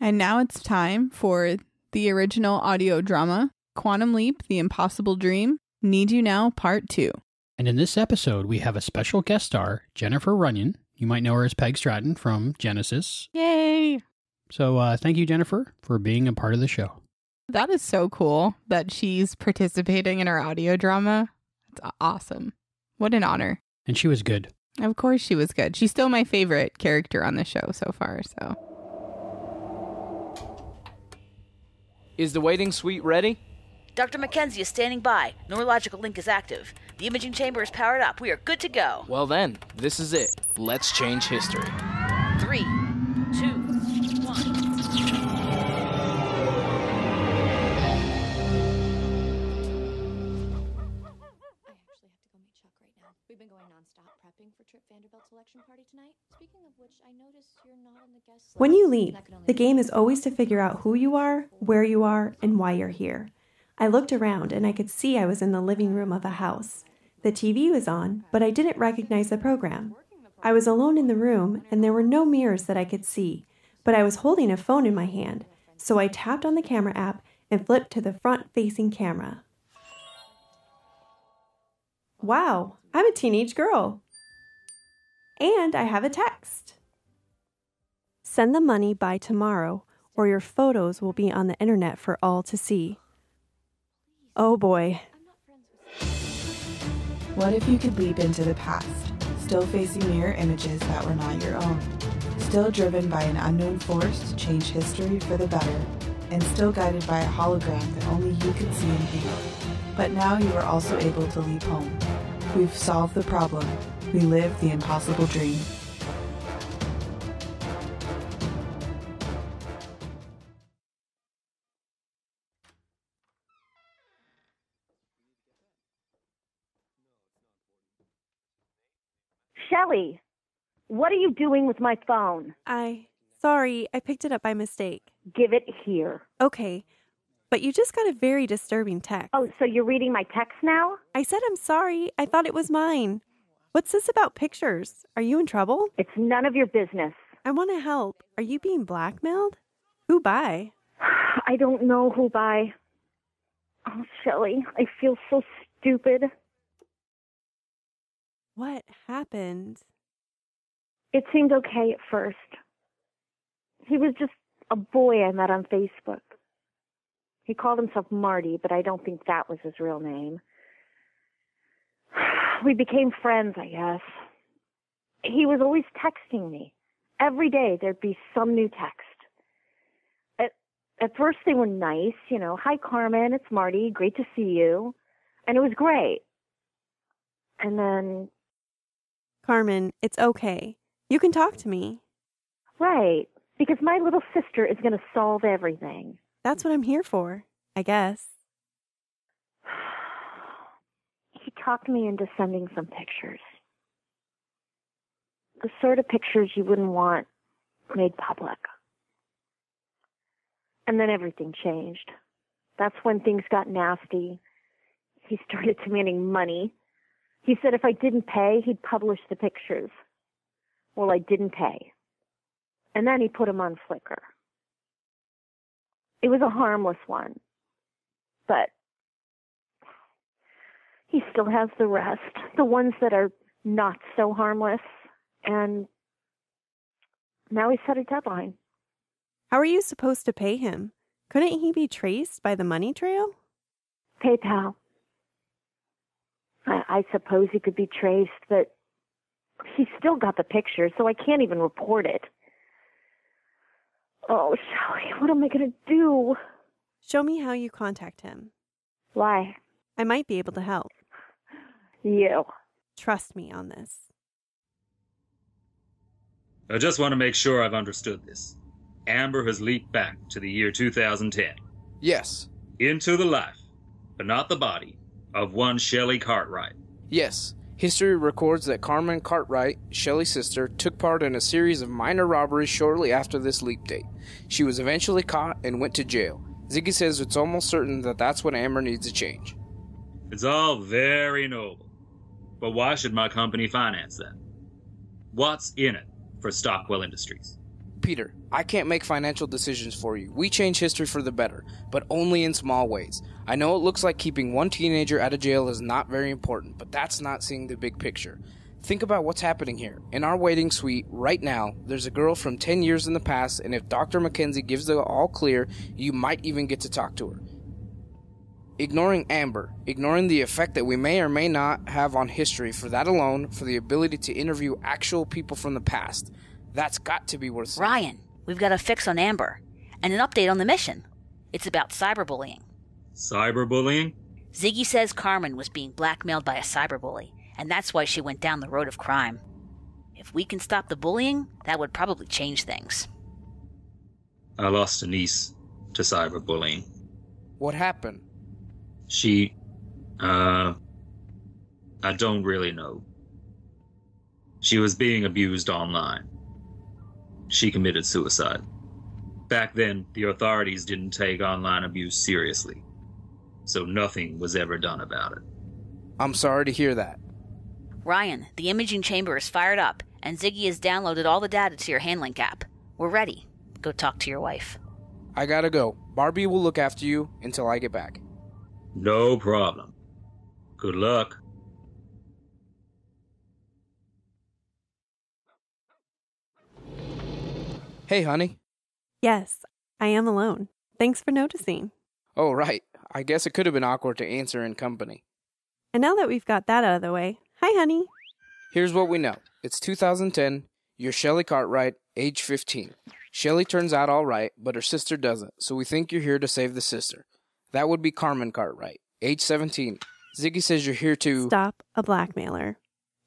And now it's time for the original audio drama, Quantum Leap The Impossible Dream, Need You Now Part 2. And in this episode, we have a special guest star, Jennifer Runyon. You might know her as Peg Stratton from Genesis. Yay! So uh, thank you, Jennifer, for being a part of the show. That is so cool that she's participating in our audio drama. It's awesome. What an honor. And she was good. Of course, she was good. She's still my favorite character on the show so far. So, Is the waiting suite ready? Dr. Mackenzie is standing by. Neurological link is active. The imaging chamber is powered up. We are good to go. Well, then, this is it. Let's change history. Three, When you leave, That could only the game is always to figure out who you are, where you are, and why you're here. I looked around and I could see I was in the living room of a house. The TV was on, but I didn't recognize the program. I was alone in the room and there were no mirrors that I could see, but I was holding a phone in my hand, so I tapped on the camera app and flipped to the front facing camera. Wow, I'm a teenage girl. And I have a text. Send the money by tomorrow, or your photos will be on the internet for all to see. Oh boy. What if you could leap into the past, still facing mirror images that were not your own, still driven by an unknown force to change history for the better, and still guided by a hologram that only you could see and hear? But now you are also able to leap home. We've solved the problem. We live the impossible dream. Shelly, what are you doing with my phone? I. Sorry, I picked it up by mistake. Give it here. Okay, but you just got a very disturbing text. Oh, so you're reading my text now? I said I'm sorry. I thought it was mine. What's this about pictures? Are you in trouble? It's none of your business. I want to help. Are you being blackmailed? Who by? I don't know who by. Oh, Shelly, I feel so stupid. What happened? It seemed okay at first. He was just a boy I met on Facebook. He called himself Marty, but I don't think that was his real name. We became friends, I guess. He was always texting me. Every day there'd be some new text. At at first they were nice, you know, hi Carmen, it's Marty, great to see you. And it was great. And then Carmen, it's okay. You can talk to me. right, because my little sister is going to solve everything. That's what I'm here for, I guess. He talked me into sending some pictures. The sort of pictures you wouldn't want made public. And then everything changed. That's when things got nasty. He started demanding money. He said if I didn't pay, he'd publish the pictures. Well, I didn't pay. And then he put them on Flickr. It was a harmless one. But he still has the rest, the ones that are not so harmless. And now he's set a deadline. How are you supposed to pay him? Couldn't he be traced by the money trail? PayPal. I, I suppose he could be traced, but he's still got the picture, so I can't even report it. Oh, Shelly, what am I going to do? Show me how you contact him. Why? I might be able to help. You. Trust me on this. I just want to make sure I've understood this. Amber has leaped back to the year 2010, Yes. into the life, but not the body, of one Shelley Cartwright. Yes. History records that Carmen Cartwright, Shelley's sister, took part in a series of minor robberies shortly after this leap date. She was eventually caught and went to jail. Ziggy says it's almost certain that that's when Amber needs a change. It's all very noble. But why should my company finance that? What's in it for Stockwell Industries? Peter, I can't make financial decisions for you. We change history for the better, but only in small ways. I know it looks like keeping one teenager out of jail is not very important, but that's not seeing the big picture. Think about what's happening here. In our waiting suite, right now, there's a girl from 10 years in the past, and if Dr. Mackenzie gives the all clear, you might even get to talk to her. Ignoring Amber, ignoring the effect that we may or may not have on history, for that alone, for the ability to interview actual people from the past, that's got to be worth seeing. Ryan, we've got a fix on Amber and an update on the mission. It's about cyberbullying. Cyberbullying? Ziggy says Carmen was being blackmailed by a cyberbully, and that's why she went down the road of crime. If we can stop the bullying, that would probably change things. I lost a niece to cyberbullying. What happened? She, uh, I don't really know. She was being abused online. She committed suicide. Back then, the authorities didn't take online abuse seriously, so nothing was ever done about it. I'm sorry to hear that. Ryan, the imaging chamber is fired up, and Ziggy has downloaded all the data to your handlink app. We're ready. Go talk to your wife. I gotta go. Barbie will look after you until I get back. No problem. Good luck. Hey, honey. Yes, I am alone. Thanks for noticing. Oh, right. I guess it could have been awkward to answer in company. And now that we've got that out of the way, hi, honey. Here's what we know it's 2010. You're Shelly Cartwright, age 15. Shelly turns out all right, but her sister doesn't, so we think you're here to save the sister. That would be Carmen Cartwright, age 17. Ziggy says you're here to. Stop a blackmailer.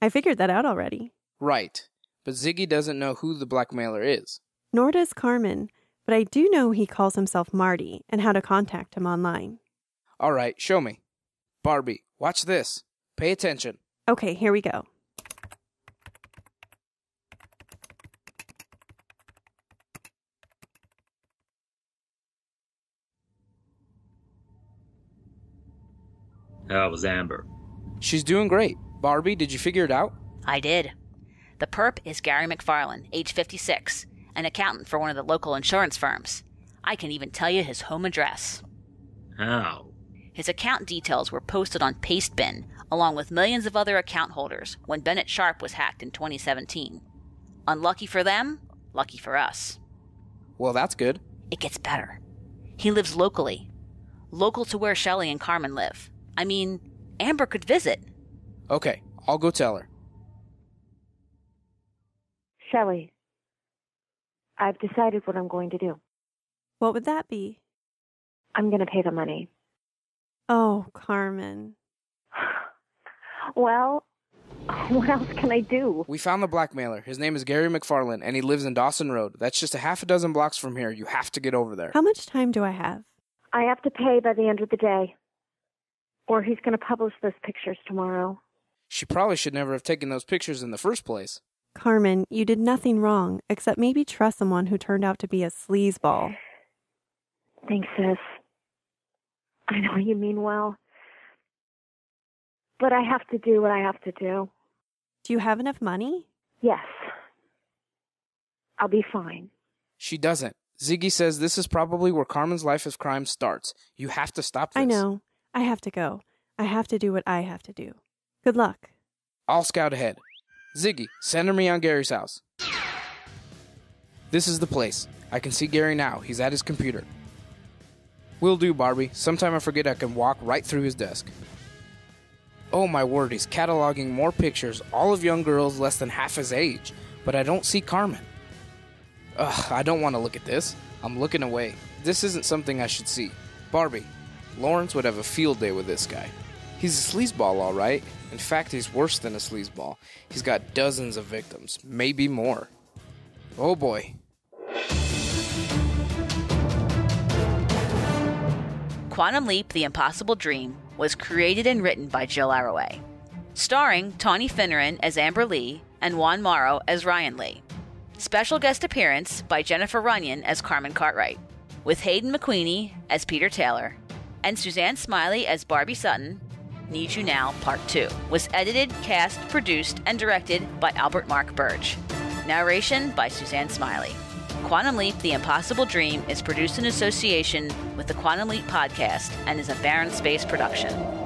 I figured that out already. Right. But Ziggy doesn't know who the blackmailer is. Nor does Carmen, but I do know he calls himself Marty and how to contact him online. All right, show me. Barbie, watch this. Pay attention. Okay, here we go. That was Amber? She's doing great. Barbie, did you figure it out? I did. The perp is Gary McFarland, age 56, an accountant for one of the local insurance firms. I can even tell you his home address. How? His account details were posted on Pastebin, along with millions of other account holders, when Bennett Sharp was hacked in 2017. Unlucky for them, lucky for us. Well, that's good. It gets better. He lives locally, local to where Shelley and Carmen live. I mean, Amber could visit. Okay, I'll go tell her. Shelley, I've decided what I'm going to do. What would that be? I'm going to pay the money. Oh, Carmen. Well, what else can I do? We found the blackmailer. His name is Gary McFarland, and he lives in Dawson Road. That's just a half a dozen blocks from here. You have to get over there. How much time do I have? I have to pay by the end of the day. Or he's going to publish those pictures tomorrow. She probably should never have taken those pictures in the first place. Carmen, you did nothing wrong except maybe trust someone who turned out to be a sleazeball. Thanks, sis. I know you mean well. But I have to do what I have to do. Do you have enough money? Yes. I'll be fine. She doesn't. Ziggy says this is probably where Carmen's life of crime starts. You have to stop this. I know. I have to go. I have to do what I have to do. Good luck. I'll scout ahead. Ziggy, center me on Gary's house. This is the place. I can see Gary now. He's at his computer. Will do, Barbie. Sometime I forget I can walk right through his desk. Oh my word, he's cataloging more pictures, all of young girls less than half his age, but I don't see Carmen. Ugh, I don't want to look at this. I'm looking away. This isn't something I should see. Barbie, Lawrence would have a field day with this guy. He's a sleazeball, all right. In fact, he's worse than a sleazeball. He's got dozens of victims, maybe more. Oh boy. Quantum Leap The Impossible Dream was created and written by Jill Arroway, starring Tawny Finneran as Amber Leigh and Juan Morrow as Ryan Leigh. Special guest appearance by Jennifer Runyon as Carmen Cartwright, with Hayden McQueenie as Peter Taylor, and Suzanne Smiley as Barbie Sutton. Need You Now Part 2 was edited, cast, produced, and directed by Albert Mark Burdge. Narration by Suzanne Smiley. Quantum Leap The Impossible Dream is produced in association with the Quantum Leap podcast and is a Barren Space production.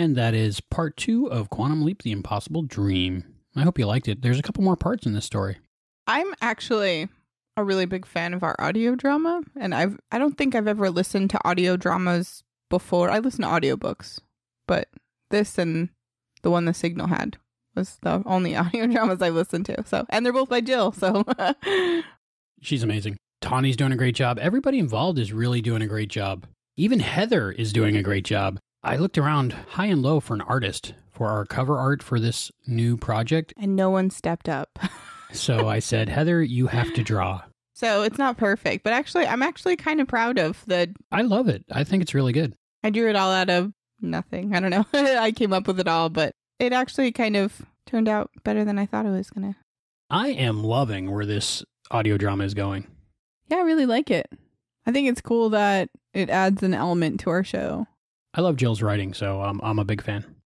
And that is part two of Quantum Leap The Impossible Dream. I hope you liked it. There's a couple more parts in this story. I'm actually a really big fan of our audio drama, and I've I don't think I've ever listened to audio dramas before. I listen to audiobooks, but this and the one the Signal had was the only audio dramas I listened to. So, and they're both by Jill. So, She's amazing. Tawny's doing a great job. Everybody involved is really doing a great job. Even Heather is doing a great job. I looked around high and low for an artist for our cover art for this new project. and no one stepped up. So I said, Heather, you have to draw. So it's not perfect, but actually, I'm actually kind of proud of the. I love it. I think it's really good. I drew it all out of nothing. I don't know. I came up with it all, but it actually kind of turned out better than I thought it was gonna. I am loving where this audio drama is going. Yeah, I really like it. I think it's cool that it adds an element to our show. I love Jill's writing, so I'm, I'm a big fan.